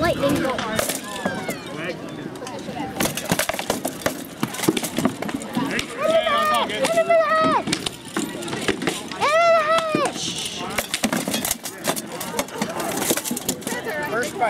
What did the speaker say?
lightning bolt. first fight.